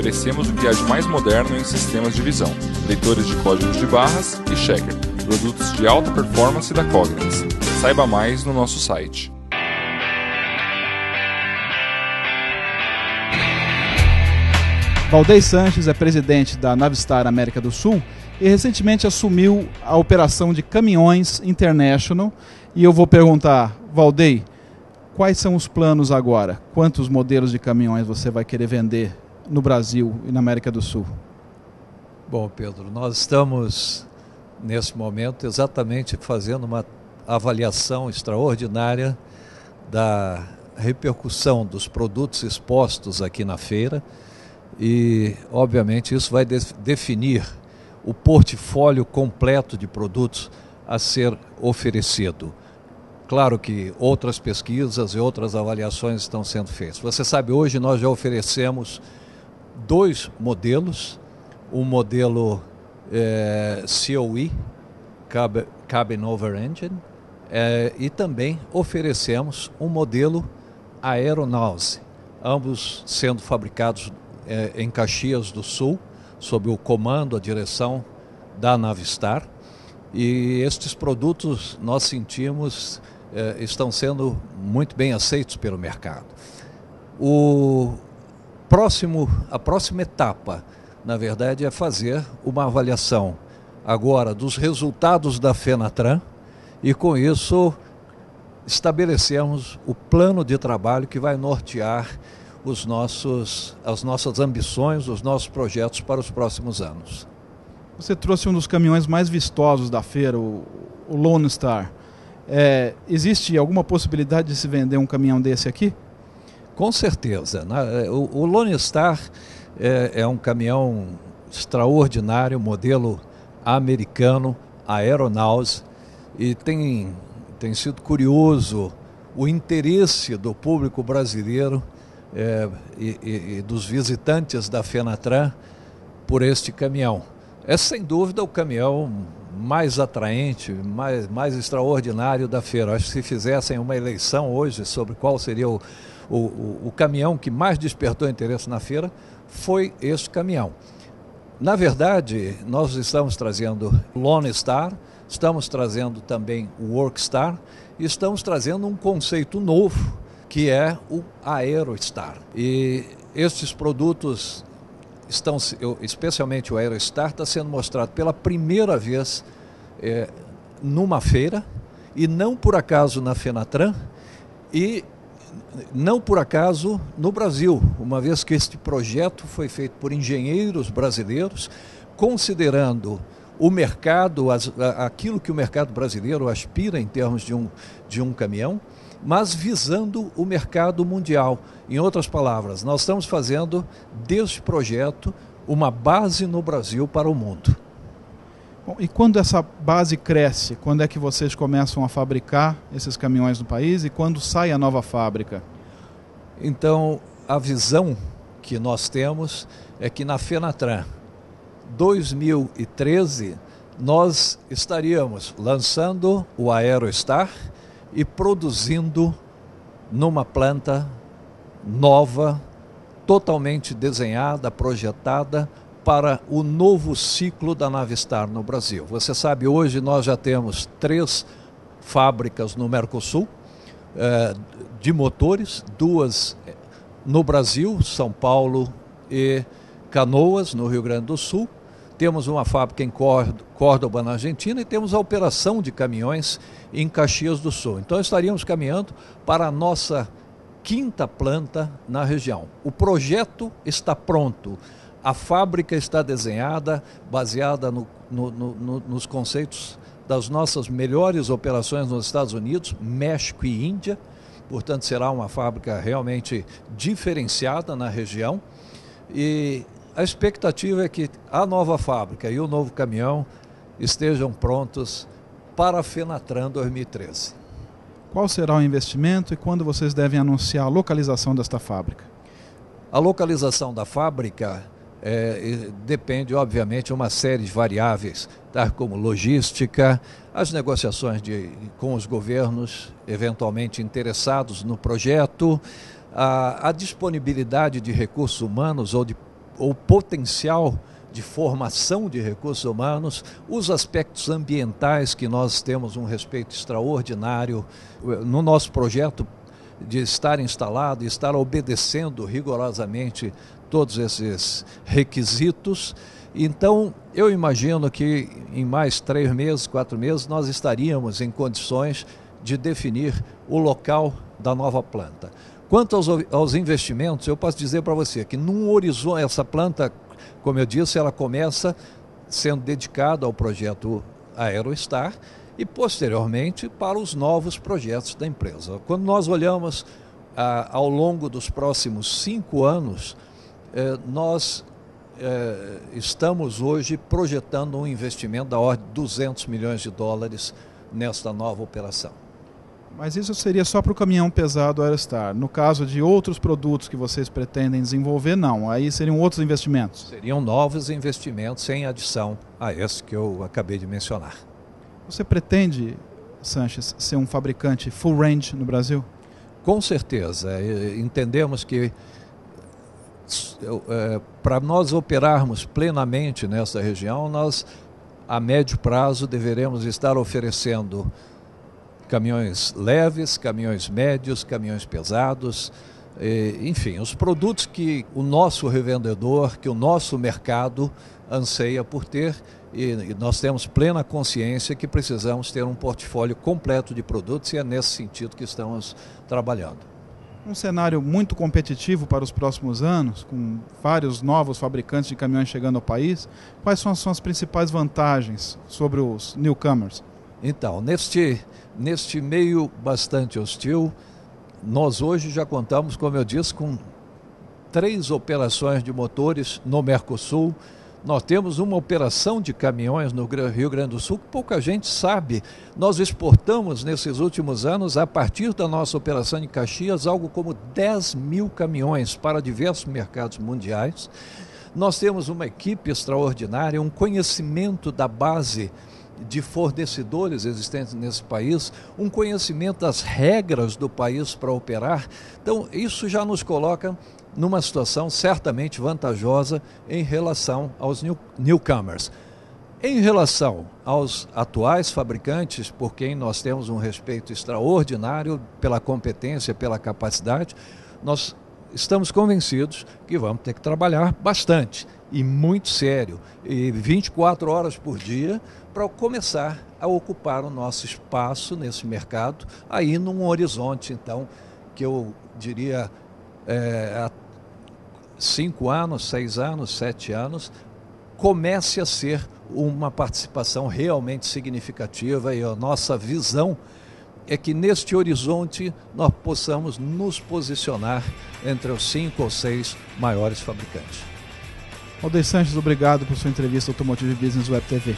oferecemos o que há de mais moderno em sistemas de visão, leitores de códigos de barras e checker, produtos de alta performance da Cogniz. Saiba mais no nosso site. Valdez Sanches é presidente da Navistar América do Sul e recentemente assumiu a operação de caminhões International. E eu vou perguntar, Valdez, quais são os planos agora? Quantos modelos de caminhões você vai querer vender no Brasil e na América do Sul? Bom, Pedro, nós estamos nesse momento exatamente fazendo uma avaliação extraordinária da repercussão dos produtos expostos aqui na feira e, obviamente, isso vai de definir o portfólio completo de produtos a ser oferecido. Claro que outras pesquisas e outras avaliações estão sendo feitas. Você sabe, hoje nós já oferecemos dois modelos, um modelo é, COE, Cabin Over Engine, é, e também oferecemos um modelo Aeronause, ambos sendo fabricados é, em Caxias do Sul, sob o comando, a direção da Navistar. E estes produtos nós sentimos é, estão sendo muito bem aceitos pelo mercado. O próximo, a próxima etapa, na verdade, é fazer uma avaliação agora dos resultados da Fenatran e com isso estabelecemos o plano de trabalho que vai nortear os nossos, as nossas ambições, os nossos projetos para os próximos anos. Você trouxe um dos caminhões mais vistosos da feira, o Lone Star. É, existe alguma possibilidade de se vender um caminhão desse aqui? Com certeza. É, o, o Lone Star é, é um caminhão extraordinário, modelo americano, Aeronaus, e tem, tem sido curioso o interesse do público brasileiro é, e, e, e, dos visitantes da Fenatran por este caminhão. É sem dúvida o caminhão mais atraente, mais, mais extraordinário da feira. Acho que se fizessem uma eleição hoje sobre qual seria o, o, o, o caminhão que mais despertou interesse na feira, foi este caminhão. Na verdade, nós estamos trazendo Lone Star, estamos trazendo também o Workstar e estamos trazendo um conceito novo que é o Aerostar. E estes produtos estão, especialmente o Aerostar, está sendo mostrado pela primeira vez é, numa feira, e não por acaso na Fenatran, e não por acaso no Brasil, uma vez que este projeto foi feito por engenheiros brasileiros, considerando o mercado, as, aquilo que o mercado brasileiro aspira em termos de um, de um caminhão, mas visando o mercado mundial. Em outras palavras, nós estamos fazendo deste projeto uma base no Brasil para o mundo. Bom, e quando essa base cresce, quando é que vocês começam a fabricar esses caminhões no país e quando sai a nova fábrica? Então, a visão que nós temos é que na Fenatran 2013 nós estaríamos lançando o Aerostar e produzindo numa planta nova, totalmente desenhada, projetada para o novo ciclo da Navistar no Brasil. Você sabe, hoje nós já temos três fábricas no Mercosul eh, de motores, duas no Brasil, São Paulo e Canoas, no Rio Grande do Sul, temos uma fábrica em Córdoba, na Argentina, e temos a operação de caminhões em Caxias do Sul. Então estaríamos caminhando para a nossa quinta planta na região. O projeto está pronto, a fábrica está desenhada, baseada no, no, no, nos conceitos das nossas melhores operações nos Estados Unidos, México e Índia. Portanto, será uma fábrica realmente diferenciada na região. E a expectativa é que a nova fábrica e o novo caminhão estejam prontos para a Fenatran 2013. Qual será o investimento e quando vocês devem anunciar a localização desta fábrica? A localização da fábrica é, depende, obviamente, de uma série de variáveis, tá? como logística, as negociações de, com os governos eventualmente interessados no projeto, a, a disponibilidade de recursos humanos ou de o potencial de formação de recursos humanos, os aspectos ambientais que nós temos um respeito extraordinário no nosso projeto de estar instalado estar obedecendo rigorosamente todos esses requisitos. Então, eu imagino que em mais três meses, quatro meses, nós estaríamos em condições de definir o local da nova planta. Quanto aos, aos investimentos, eu posso dizer para você que num horizonte, essa planta como eu disse, ela começa sendo dedicada ao projeto Aerostar e posteriormente para os novos projetos da empresa. Quando nós olhamos ah, ao longo dos próximos cinco anos, eh, nós eh, estamos hoje projetando um investimento da ordem de 200 milhões de dólares nesta nova operação. Mas isso seria só para o caminhão pesado Aerostar. No caso de outros produtos que vocês pretendem desenvolver, não. Aí seriam outros investimentos. Seriam novos investimentos em adição a esse que eu acabei de mencionar. Você pretende, Sanches, ser um fabricante full range no Brasil? Com certeza. Entendemos que é, para nós operarmos plenamente nessa região, nós a médio prazo deveremos estar oferecendo caminhões leves, caminhões médios, caminhões pesados, enfim, os produtos que o nosso revendedor, que o nosso mercado anseia por ter e nós temos plena consciência que precisamos ter um portfólio completo de produtos e é nesse sentido que estamos trabalhando. Um cenário muito competitivo para os próximos anos, com vários novos fabricantes de caminhões chegando ao país. Quais são as principais vantagens sobre os newcomers? Então, neste neste meio bastante hostil, nós hoje já contamos, como eu disse, com três operações de motores no Mercosul. Nós temos uma operação de caminhões no Rio Grande do Sul que pouca gente sabe. Nós exportamos nesses últimos anos, a partir da nossa operação de Caxias, algo como 10 mil caminhões para diversos mercados mundiais. Nós temos uma equipe extraordinária, um conhecimento da base de fornecedores existentes nesse país, um conhecimento das regras do país para operar. Então, isso já nos coloca numa situação certamente vantajosa em relação aos new, newcomers. Em relação aos atuais fabricantes, por quem nós temos um respeito extraordinário pela competência, pela capacidade, nós estamos convencidos que vamos ter que trabalhar bastante e muito sério, e 24 horas por dia, para começar a ocupar o nosso espaço nesse mercado, aí num horizonte, então, que eu diria é, há cinco anos, seis anos, sete anos, comece a ser uma participação realmente significativa e a nossa visão é que neste horizonte nós possamos nos posicionar entre os cinco ou seis maiores fabricantes. Aldeir Sanches, obrigado por sua entrevista ao Automotive Business Web TV.